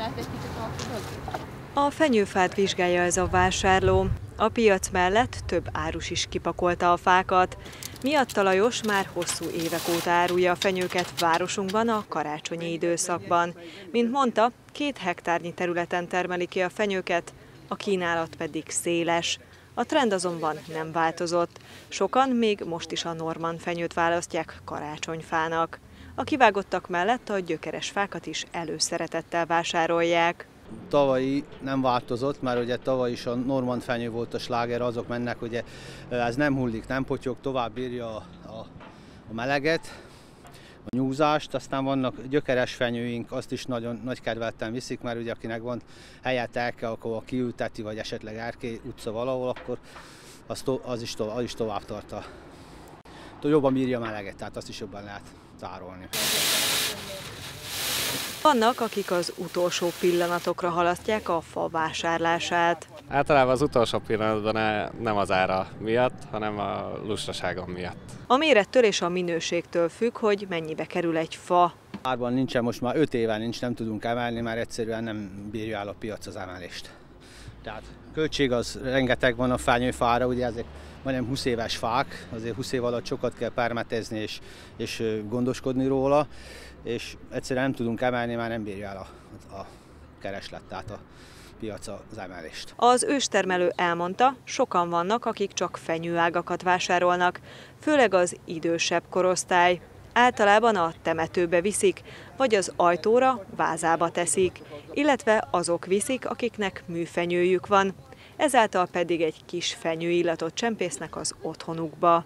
lehet egy kicsit? A fenyőfát vizsgálja ez a vásárló. A piac mellett több árus is kipakolta a fákat. Miatta Lajos már hosszú évek óta árulja a fenyőket városunkban a karácsonyi időszakban. Mint mondta, két hektárnyi területen termeli ki a fenyőket, a kínálat pedig széles. A trend azonban nem változott. Sokan még most is a Norman fenyőt választják karácsonyfának. A kivágottak mellett a gyökeres fákat is előszeretettel vásárolják. Tavalyi nem változott, mert ugye tavaly is a Normand fenyő volt a sláger, azok mennek, ugye ez nem hullik, nem potyog, tovább bírja a, a, a meleget, a nyúzást, aztán vannak gyökeres fenyőink, azt is nagyon nagy kedvelten viszik, mert ugye akinek van helyet elke, akkor kiülteti, vagy esetleg Erkély utca valahol, akkor az, az, is, to, az is tovább tart a, jobban bírja a meleget, tehát azt is jobban lehet tárolni. Vannak, akik az utolsó pillanatokra halasztják a fa vásárlását. Általában az utolsó pillanatban nem az ára miatt, hanem a lustaságom miatt. A mérettől és a minőségtől függ, hogy mennyibe kerül egy fa. Árban nincsen, most már 5 éve nincs, nem tudunk emelni, mert egyszerűen nem bírja el a piac az emelést. Tehát költség az rengeteg van a fányőfára, ugye ezek majdnem 20 éves fák, azért 20 év alatt sokat kell permetezni és, és gondoskodni róla, és egyszerűen nem tudunk emelni, már nem bírja el a, a kereslet, tehát a piac az emelést. Az őstermelő elmondta, sokan vannak, akik csak fenyőágakat vásárolnak, főleg az idősebb korosztály. Általában a temetőbe viszik, vagy az ajtóra, vázába teszik, illetve azok viszik, akiknek műfenyőjük van, ezáltal pedig egy kis fenyőillatot csempésznek az otthonukba.